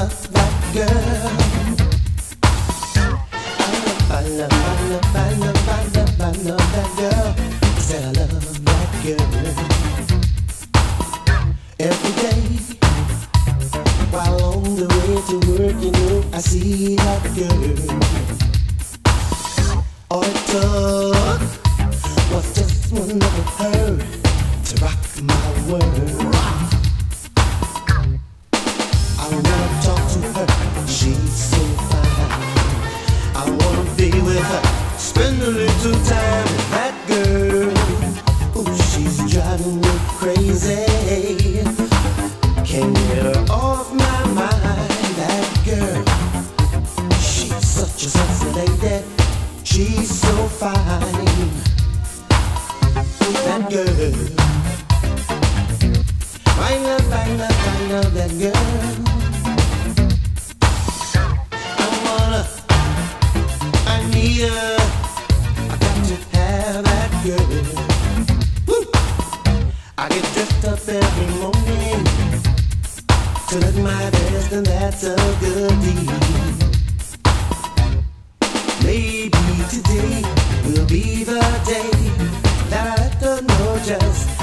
I love, I love, I love, I love, I love, I love that girl. Said I love that girl. Every day, while on the way to work, you know I see that girl. Just her to rock my world. Little time that girl. She's driving me crazy. Can't get her off my mind, that girl. She's such a sexy lady, she's so fine. That girl. Find love, find love, find love, that girl. I get dressed up every morning to look my best, and that's a good deed. Maybe today will be the day that I let know just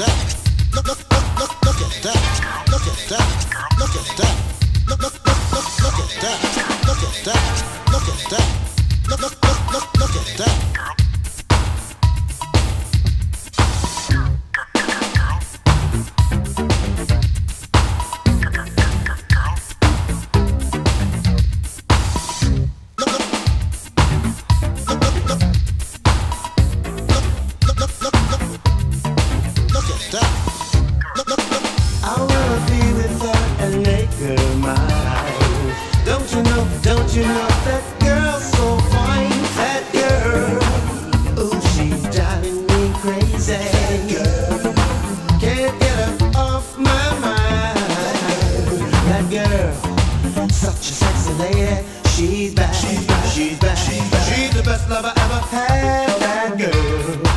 Look, look, look, look, look at that. Look at that. Look at that. Look, look, look, look, look at that. Look at that. Look at that. Look, look, look, look at that. girl. Such a sexy lady. She's bad. She's bad. She's. She's. She's the best lover ever had. That girl.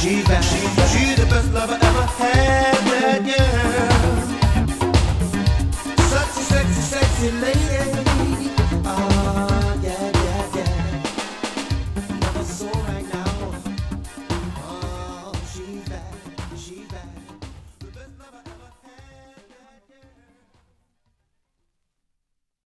She that she, she the best lover ever had, yeah. Such a sexy, sexy lady.